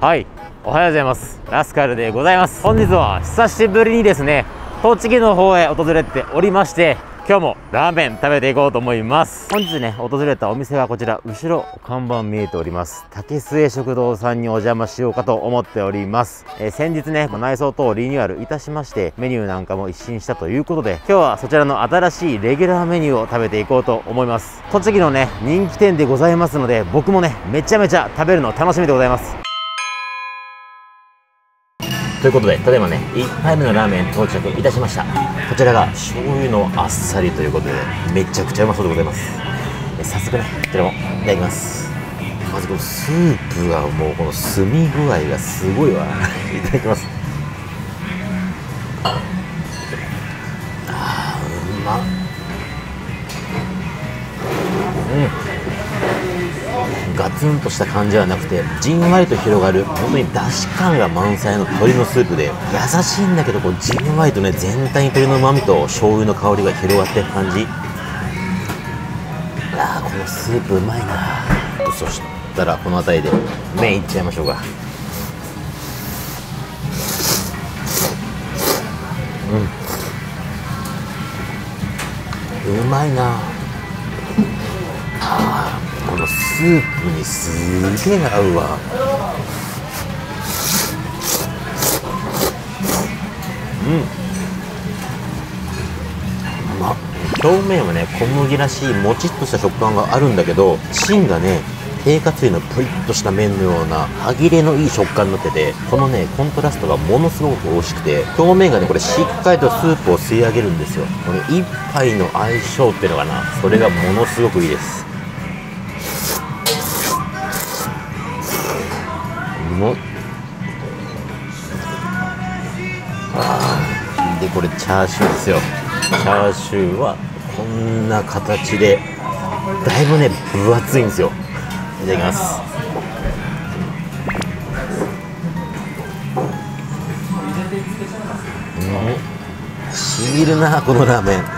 はい。おはようございます。ラスカルでございます。本日は久しぶりにですね栃木の方へ訪れておりまして今日もラーメン食べていこうと思います。本日ね訪れたお店はこちら後ろ看板見えております。竹末食堂さんにお邪魔しようかと思っております、えー先日ね内装等リニューアルいたしましてメニューなんかも一新したということで今日はそちらの新しいレギュラーメニューを食べていこうと思います。栃木のね人気店でございますので僕もねめちゃめちゃ食べるの楽しみでございます。ということで、ただいまね、1杯目のラーメン到着いたしました。こちらが醤油のあっさりということで、めちゃくちゃうまそうでございます。早速ね、こちらもいただきます。まずこのスープがもうこの澄み具合がすごいわ。いただきます。あー、うまっ。ガツンとした感じではなくてじんわりと広がる本当にだし感が満載の鶏のスープで優しいんだけどこうじんわりとね全体に鶏の旨味と醤油の香りが広がってる感じ。あーこのスープうまいな。そしたらこの辺りで麺いっちゃいましょうか。うん。うまいな。スープにすげえ合うわ。うん。まっ表面はね小麦らしいもちっとした食感があるんだけど芯がね低カツ油のプリッとした麺のような歯切れのいい食感になっててこのねコントラストがものすごく美味しくて表面がねこれしっかりとスープを吸い上げるんですよ。これ一杯の相性っていうのかな。それがものすごくいいです。うまっあでこれチャーシューですよ。チャーシューはこんな形でだいぶね分厚いんですよ。いただきます。うん。しみるなこのラーメン。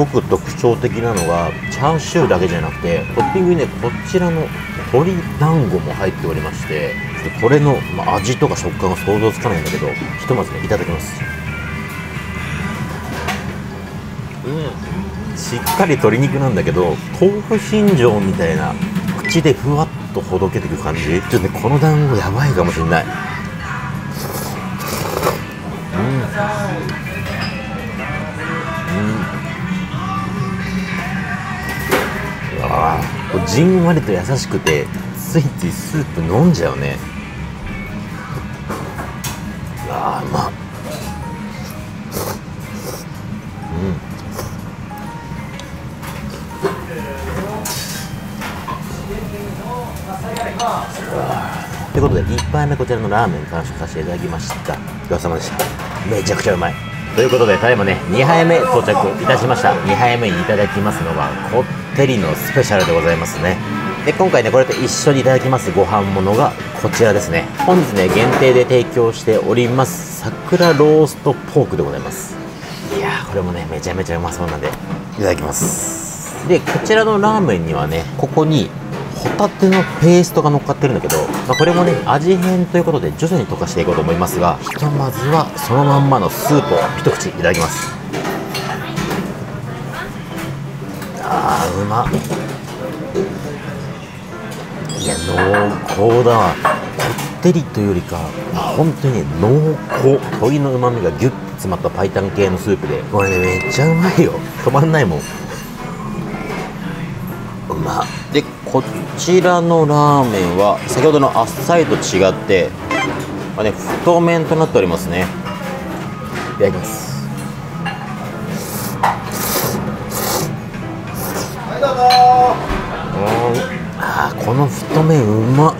ごく特徴的なのがチャーシューだけじゃなくてトッピングにねこちらの鶏団子も入っておりましてちょっとこれの、まあ味とか食感が想像つかないんだけどひとまずねいただきます。うん。しっかり鶏肉なんだけど豆腐心状みたいな口でふわっとほどけてく感じ。ちょっとねこの団子やばいかもしれない。ああこうじんわりと優しくてついついスープ飲んじゃうね。ああうまっ。ということで1杯目こちらのラーメン完食させていただきました。ごちそうさまでした。めちゃくちゃうまい。ということでただいまね2杯目到着いたしました。2杯目にいただきますのはこってりのスペシャルでございますね。で今回ねこれと一緒にいただきますご飯ものがこちらですね。本日ね限定で提供しております桜ローストポークでございます。いやーこれもねめちゃめちゃうまそうなんでいただきます。でこちらのラーメンにはねここにホタテのペーストが乗っかってるんだけど、まあ、これもね味変ということで徐々に溶かしていこうと思いますがひとまずはそのまんまのスープを一口いただきます。うま。いや濃厚だわ。こってりというよりか本当に濃厚。鶏のうまみがギュッと詰まった白湯系のスープで。これねめっちゃうまいよ。止まんないもん。うま。でこちらのラーメンは先ほどのあっさりと違って、まあね、太麺となっておりますね。いただきます。この太麺うまっ。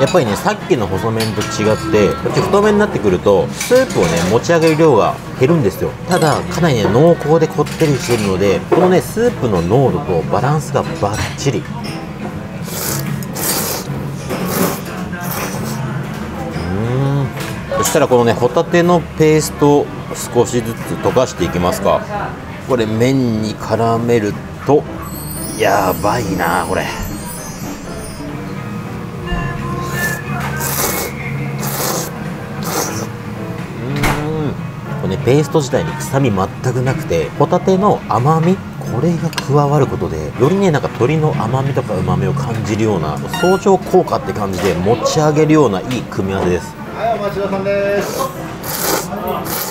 やっぱりねさっきの細麺と違って太麺になってくるとスープをね持ち上げる量が減るんですよ。ただかなりね濃厚でこってりしてるのでこのねスープの濃度とバランスがバッチリ。うん。したらこのねホタテのペーストを少しずつ溶かしていきますか。これ麺に絡めるとやばいなこれ。うん。これねペースト自体に臭み全くなくてホタテの甘みこれが加わることでよりねなんか鶏の甘みとか旨みを感じるような相乗効果って感じで持ち上げるようないい組み合わせです。はいお待ちどさんです。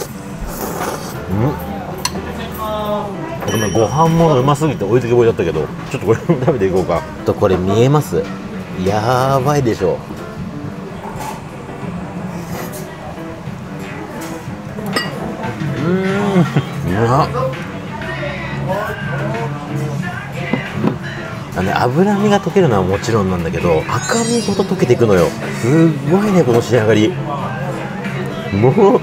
ごめんご飯もうますぎて置いてけぼりだったけどちょっとこれ 食べていこうか。とこれ見えます？やばいでしょ。うーん。うまっあのね、脂身が溶けるのはもちろんなんだけど赤身ごと溶けていくのよ。すごいねこの仕上がり。もうう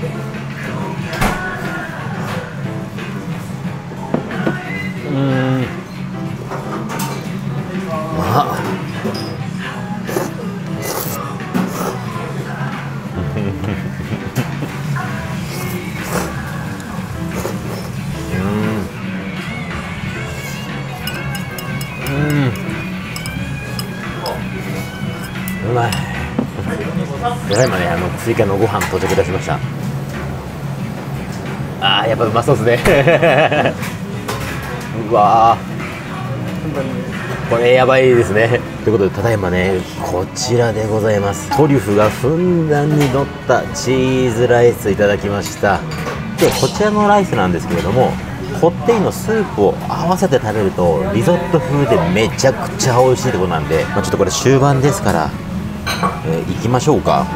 だいまねあの追加のご飯到着いたしました。あーやっぱうまそうですね。うわー。これやばいですね。ということでただいまねこちらでございます。トリュフがふんだんに乗ったチーズライスいただきました。でこちらのライスなんですけれどもこってりのスープを合わせて食べるとリゾット風でめちゃくちゃ美味しいってことなんで、まあ、ちょっとこれ終盤ですから、えー行きましょうか。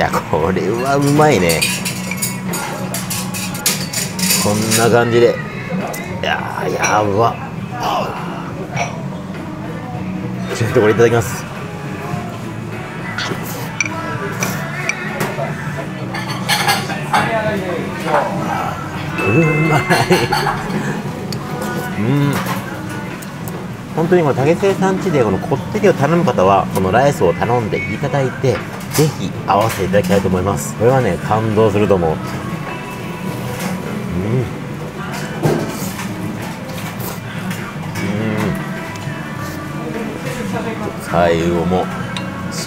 やこれはうまいね。こんな感じで。いややば。ちょっとこれいただきます。うまい。うん。本当にこの竹製さん家でこのこってりを頼む方はこのライスを頼んでいただいてぜひ合わせていただきたいと思います。これはね感動すると思う。うん。最後もし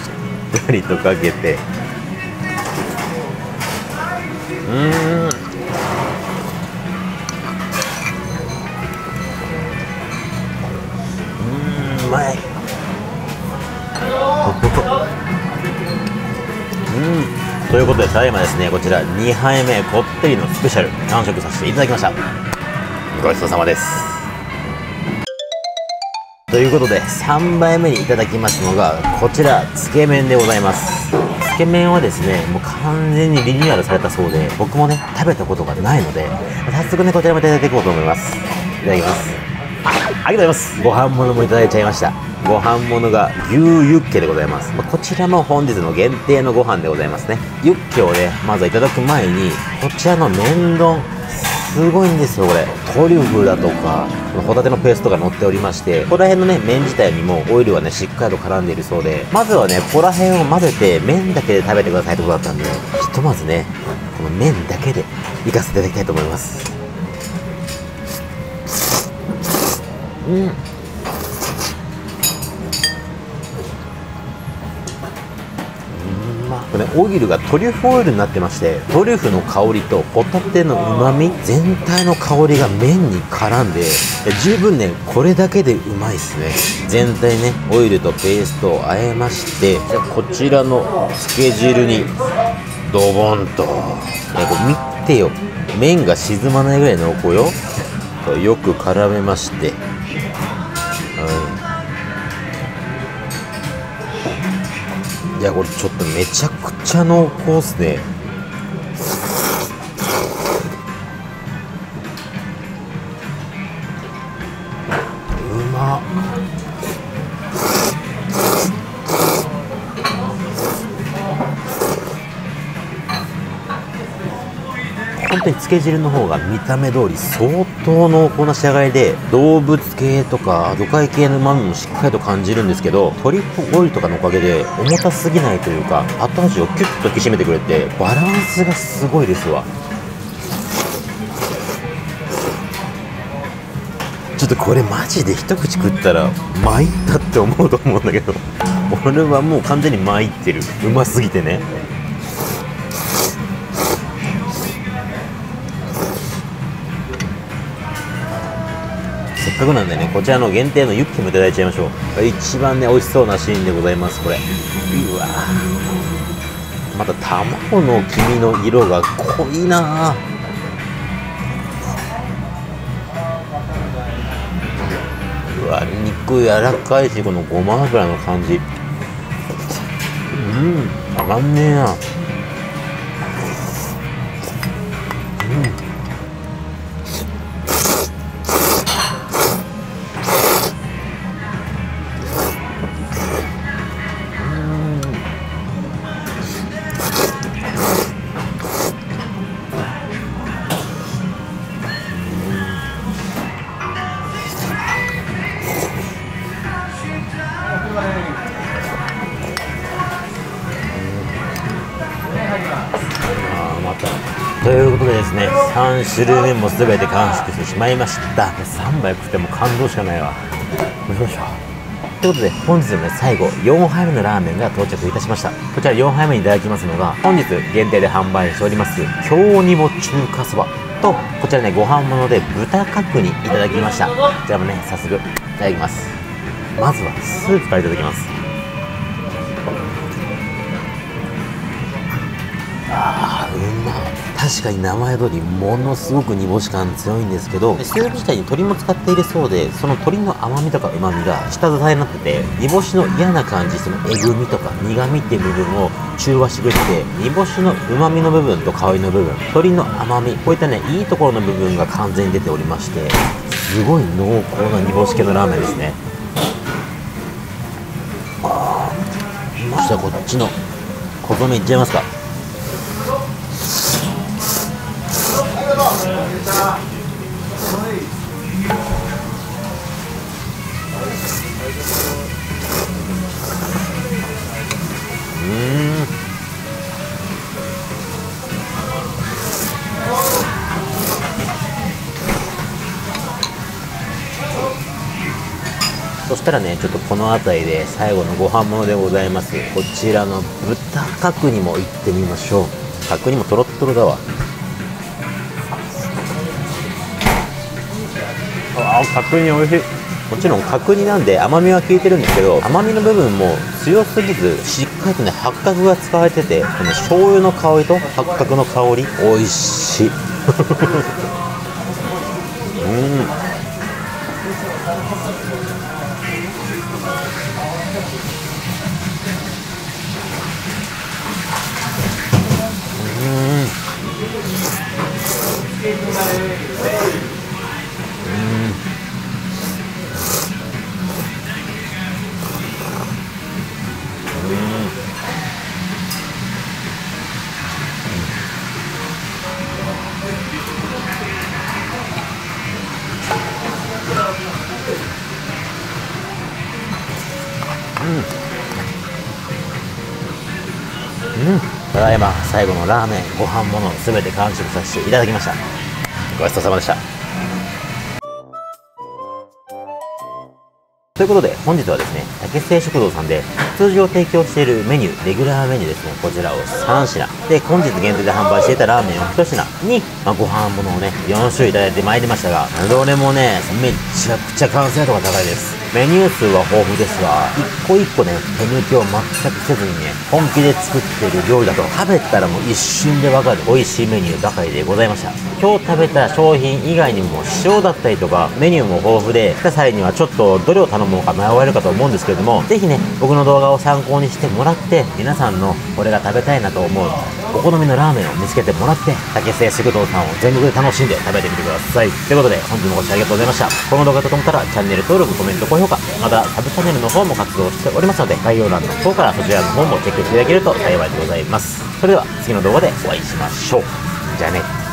っかりとかけて。うん。うん。うまい。ということでただいまですねこちら2杯目こってりのスペシャル完食させていただきました。ごちそうさまです。ということで3杯目にいただきますのがこちらつけ麺でございます。つけ麺はですねもう完全にリニューアルされたそうで僕もね食べたことがないので早速ねこちらもいただいていこうと思います。いただきます。ありがとうございます。ご飯物もいただいちゃいました。ご飯物が牛ユッケでございます、まあこちらも本日の限定のご飯でございますね。ユッケをねまずいただく前にこちらの麺丼すごいんですよこれ。トリュフだとかホタテのペーストが乗っておりましてここら辺のね麺自体にもオイルはねしっかりと絡んでいるそうでまずはねここら辺を混ぜて麺だけで食べてくださいってことだったんでひとまずねこの麺だけでいかせていただきたいと思います。うん。これねオイルがトリュフオイルになってましてトリュフの香りとホタテのうまみ全体の香りが麺に絡んで十分ねこれだけでうまいっすね。全体ねオイルとペーストを和えましてこちらのつけ汁にドボンと、ね、これ見てよ。麺が沈まないぐらい濃厚よ。よく絡めまして。いやこれちょっとめちゃくちゃ濃厚っすね。当につけ汁の方が見た目通り相当濃厚な仕上がりで動物系とか魚介系の旨味もしっかりと感じるんですけどトリュフオイルとかのおかげで重たすぎないというか後味をキュッと引き締めてくれてバランスがすごいですわ。ちょっとこれマジで一口食ったら参ったって思うと思うんだけど俺はもう完全に参ってる。うますぎてね。っかくなんでねこちらの限定のユッケもいただいちゃいましょう。一番ね美味しそうなシーンでございますこれ。うわまた卵の黄身の色が濃いなうわ肉柔らかいしこのごま油の感じ。うんたまんねえな。3種類目も全て完食してしまいました。3杯食っても感動しかないわ。よいしょ。ということで本日のね最後4杯目のラーメンが到着いたしました。こちら4杯目にいただきますのが本日限定で販売しております京煮ぼ中華そば。とこちらねご飯物で豚角煮いただきました。こちらもね早速いただきます。まずはスープからいただきます。確かに名前通りものすごく煮干し感強いんですけどスープ自体に鶏も使っているそうでその鶏の甘みとか旨みが下支えになってて煮干しの嫌な感じそのえぐみとか苦みっていう部分を中和してくれて煮干しの旨みの部分と香りの部分鶏の甘みこういったねいいところの部分が完全に出ておりましてすごい濃厚な煮干し系のラーメンですね。あそした？らこっちの細めいっちゃいますか。そしたらねちょっとこの辺りで最後のご飯物でございます。こちらの豚角煮も行ってみましょう。角煮もとろっとろだわ。あ角煮美味しい。もちろん角煮なんで甘みは効いてるんですけど甘みの部分も強すぎずしっかりとね八角が使われててこの醤油の香りと八角の香り美味しい。うん。ただいま最後のラーメンご飯もの全て完食させていただきました。ごちそうさまでした。ということで本日はですね竹製食堂さんで通常提供しているメニューレギュラーメニューですねこちらを3品。で本日限定で販売していたラーメンを1品に、まあ、ご飯物をね4種類いただいてまいりましたがどれもねめちゃくちゃ完成度が高いです。メニュー数は豊富ですが一個一個ね手抜きを全くせずにね本気で作っている料理だと食べたらもう一瞬でわかる美味しいメニューばかりでございました。今日食べた商品以外にも塩だったりとかメニューも豊富で来た際にはちょっとどれを頼むもうか迷われるかと思うんですけれどもぜひね僕の動画を参考にしてもらって皆さんのこれが食べたいなと思うお好みのラーメンを見つけてもらって竹製食堂さんを全力で楽しんで食べてみてください。ということで本日もご視聴ありがとうございました。この動画がと思ったらチャンネル登録コメント高評価またサブチャンネルの方も活動しておりますので概要欄の方からそちらの方もチェックしていただけると幸いでございます。それでは次の動画でお会いしましょう。じゃあね。